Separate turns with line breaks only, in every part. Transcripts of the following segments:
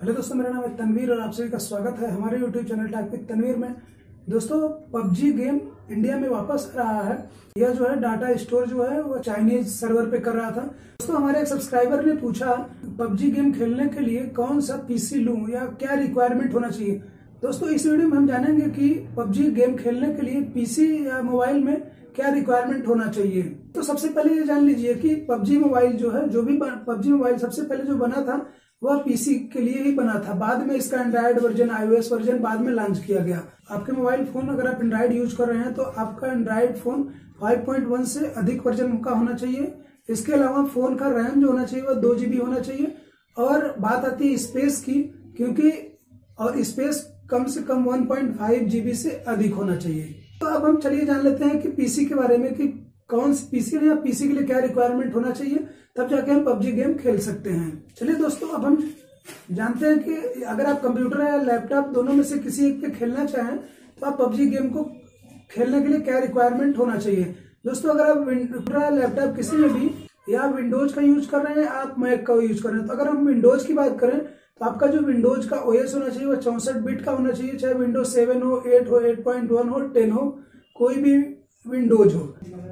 Hello दोस्तों, मेरा नाम है तनवीर और आप सभी का स्वागत है हमारे यूट्यूब चैनल टाइप तनवीर में। दोस्तों, पबजी गेम इंडिया में वापस आ रहा है। यह जो है डाटा स्टोर जो है, वो चाइनीज़ सर्वर पे कर रहा था। दोस्तों, हमारे एक सब्सक्राइबर ने पूछा, पबजी गेम खेलने के लिए कौन सा पीसी लूँ या क्या रिक्वायरमेंट होना चाहिए? दोस्तों, इस वीडियो में हम जानेंगे कि पबजी गेम खेलने के लिए पीसी या मोबाइल में क्या रिक्वायरमेंट होना चाहिए। तो सबसे पहले ये जान लीजिए कि पबजी मोबाइल जो है, जो भी पबजी मोबाइल सबसे पहले जो बना था वह पीसी के लिए ही बना था। बाद में इसका एंड्रॉइड वर्जन आईओएस वर्जन बाद में लॉन्च किया गया। आपके मोबाइल फ़ोन अगर आप एंड्रॉइड यूज़ कर रहे हैं तो आपका एंड्रॉइड फ़ोन 5.1 से अधिक वर्जन का होना चाहिए। इसके अलावा फ़ोन का रैम जो होना चाहिए, वह दो जीबी होना चाहिए। और बात आती है स्पेस की, क्योंकि और स्पेस कम से कम 1.5 जीबी से अधिक होना चाहिए। तो अब हम चलिए जान लेते हैं कि पीसी के बारे में कि कौन सी पीसी या पीसी के लिए क्या रिक्वायरमेंट होना चाहिए, तब जाके हम पबजी गेम खेल सकते हैं। चलिए दोस्तों, अब हम जानते हैं कि अगर आप कंप्यूटर या लैपटॉप दोनों में से किसी एक पे खेलना चाहें तो आप पबजी गेम को खेलने के लिए क्या रिक्वायरमेंट होना चाहिए? दोस्तों, अगर आप कंप्यूटर या लैपटॉप किसी में भी, या विंडोज़ का यूज़ कर रहे हैं आप मैक का यूज़ कर रहे हैं तो अगर हम विंडोज़ की बात करें तो आपका जो विंडोज़ का ओएस होना चाहिए, वो चौसठ बिट का होना चाहिए, चाहे विंडोज़ सेवन हो एट हो एट पॉइंट वन हो टेन हो, कोई भी विंडोज़ हो।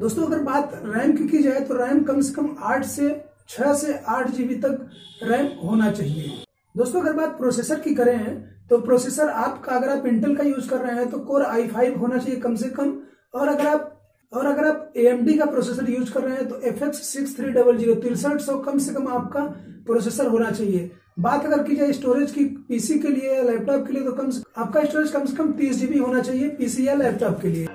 दोस्तों, अगर बात रैम की की जाए तो रैम कम से कम आठ से छह से आठ जीबी तक रैम होना चाहिए। दोस्तों, अगर बात प्रोसेसर की करें तो प्रोसेसर आपका, अगर आप इंटेल का यूज़ कर रहे हैं तो कोर आई फाइव होना चाहिए कम से कम। और अगर आप, और अगर आप ए का प्रोसेसर यूज़ कर रहे हैं तो F X six three double zero तिरसठ सौ कम से कम आपका प्रोसेसर होना चाहिए। बात अगर की जाए स्टोरेज की पीसी के लिए या लैपटॉप के लिए तो कम से, आपका स्टोरेज कम से कम तीस जीबी होना चाहिए पीसी या लैपटॉप के लिए।